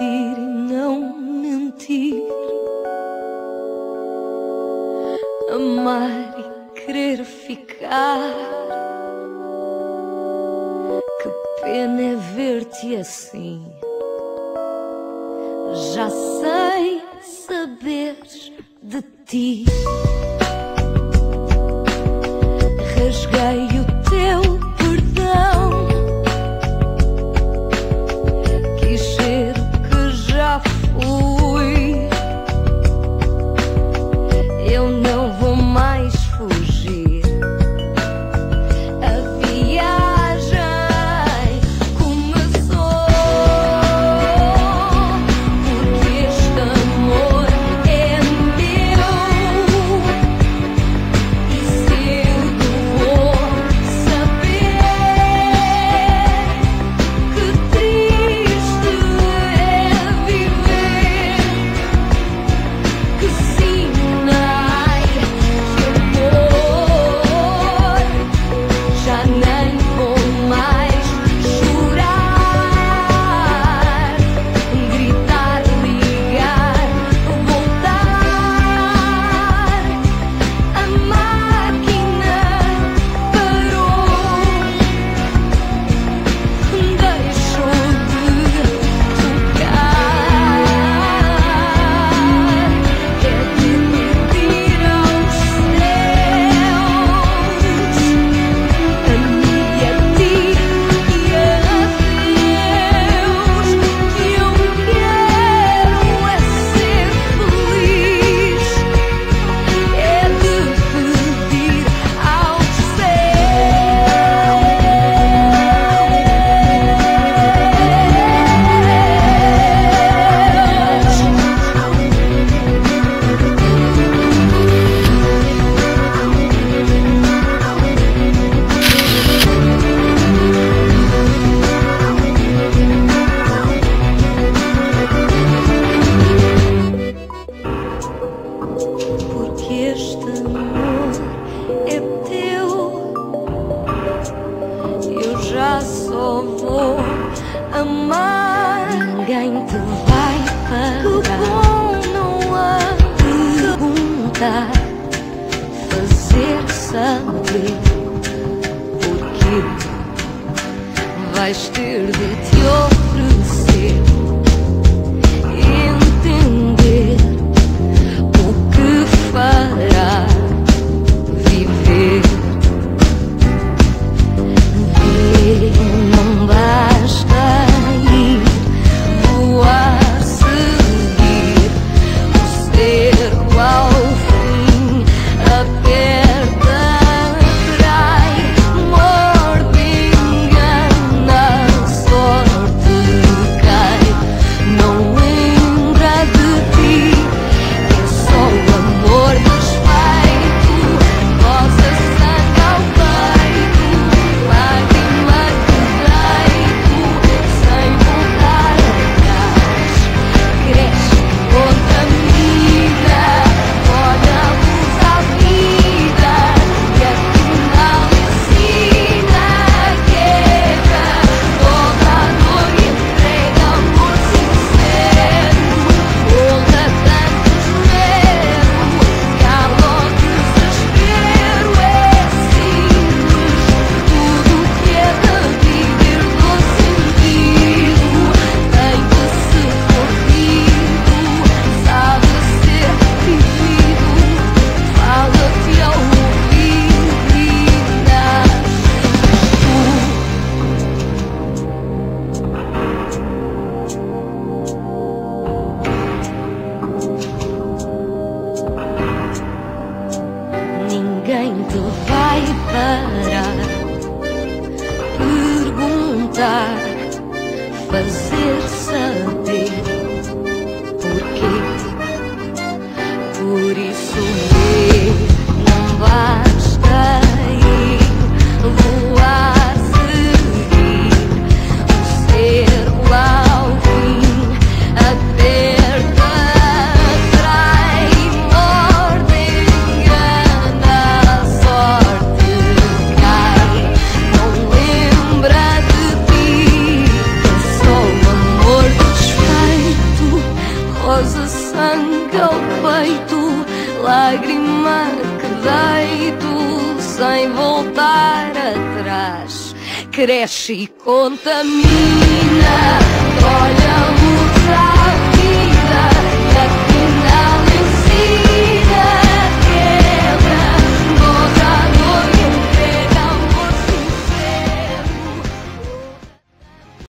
mentir e não mentir, amar e querer ficar. Que pena é ver-te assim. Já sei saber de ti. só vou amar. Ninguém te vai parar. O não há fazer saber o que vais ter de te ouvir. was it so? Cresce e contamina.